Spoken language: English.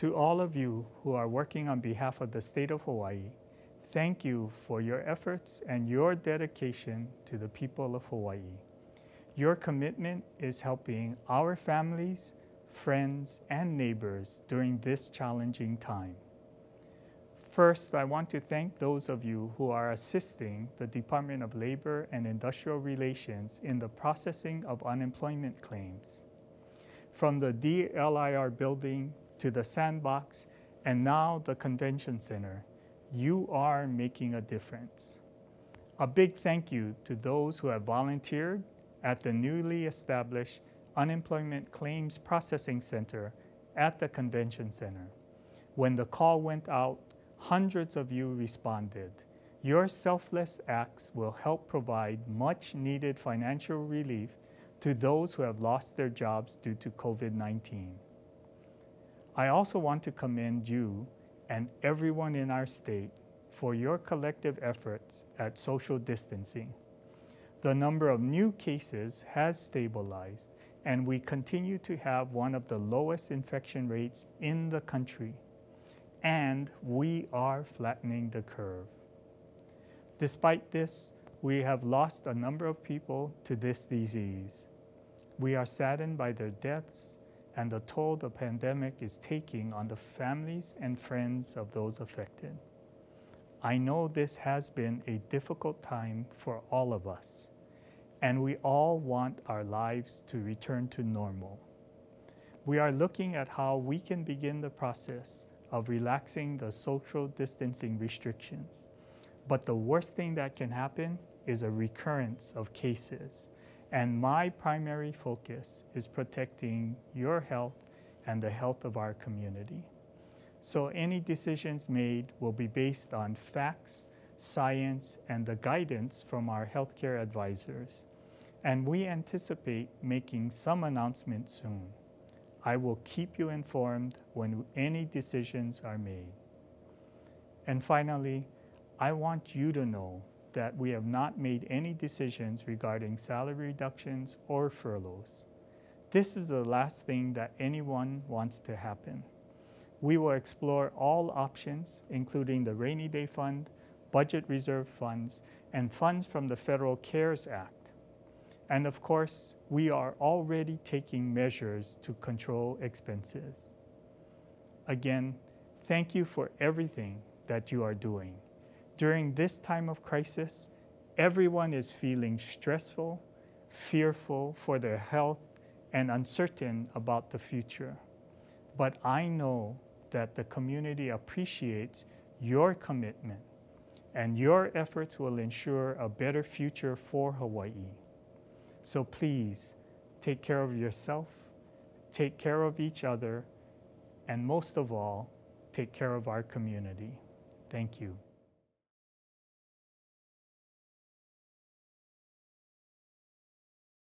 To all of you who are working on behalf of the state of Hawaii, thank you for your efforts and your dedication to the people of Hawaii. Your commitment is helping our families, friends, and neighbors during this challenging time. First, I want to thank those of you who are assisting the Department of Labor and Industrial Relations in the processing of unemployment claims. From the DLIR building to the sandbox and now the convention center, you are making a difference. A big thank you to those who have volunteered at the newly established Unemployment Claims Processing Center at the Convention Center. When the call went out, hundreds of you responded. Your selfless acts will help provide much needed financial relief to those who have lost their jobs due to COVID 19. I also want to commend you and everyone in our state for your collective efforts at social distancing. The number of new cases has stabilized, and we continue to have one of the lowest infection rates in the country. And we are flattening the curve. Despite this, we have lost a number of people to this disease. We are saddened by their deaths and the toll the pandemic is taking on the families and friends of those affected. I know this has been a difficult time for all of us, and we all want our lives to return to normal. We are looking at how we can begin the process of relaxing the social distancing restrictions. But the worst thing that can happen is a recurrence of cases. And my primary focus is protecting your health and the health of our community. So any decisions made will be based on facts, science, and the guidance from our healthcare advisors. And we anticipate making some announcements soon. I will keep you informed when any decisions are made. And finally, I want you to know that we have not made any decisions regarding salary reductions or furloughs. This is the last thing that anyone wants to happen. We will explore all options, including the Rainy Day Fund, budget reserve funds, and funds from the Federal CARES Act. And of course, we are already taking measures to control expenses. Again, thank you for everything that you are doing. During this time of crisis, everyone is feeling stressful, fearful for their health, and uncertain about the future. But I know that the community appreciates your commitment and your efforts will ensure a better future for Hawaii. So please take care of yourself, take care of each other, and most of all, take care of our community. Thank you.